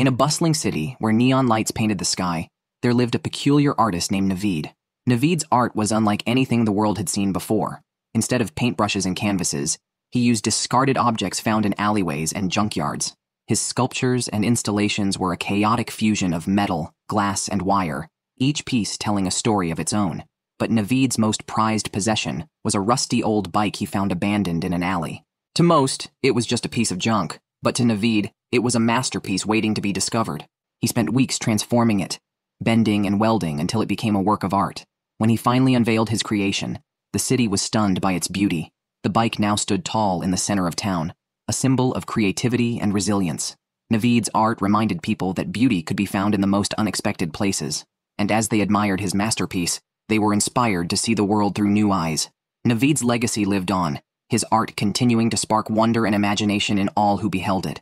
In a bustling city where neon lights painted the sky, there lived a peculiar artist named Naveed. Naveed's art was unlike anything the world had seen before. Instead of paintbrushes and canvases, he used discarded objects found in alleyways and junkyards. His sculptures and installations were a chaotic fusion of metal, glass, and wire, each piece telling a story of its own. But Naveed's most prized possession was a rusty old bike he found abandoned in an alley. To most, it was just a piece of junk, but to Naveed, it was a masterpiece waiting to be discovered. He spent weeks transforming it, bending and welding until it became a work of art. When he finally unveiled his creation, the city was stunned by its beauty. The bike now stood tall in the center of town, a symbol of creativity and resilience. Naveed's art reminded people that beauty could be found in the most unexpected places, and as they admired his masterpiece, they were inspired to see the world through new eyes. Naveed's legacy lived on, his art continuing to spark wonder and imagination in all who beheld it.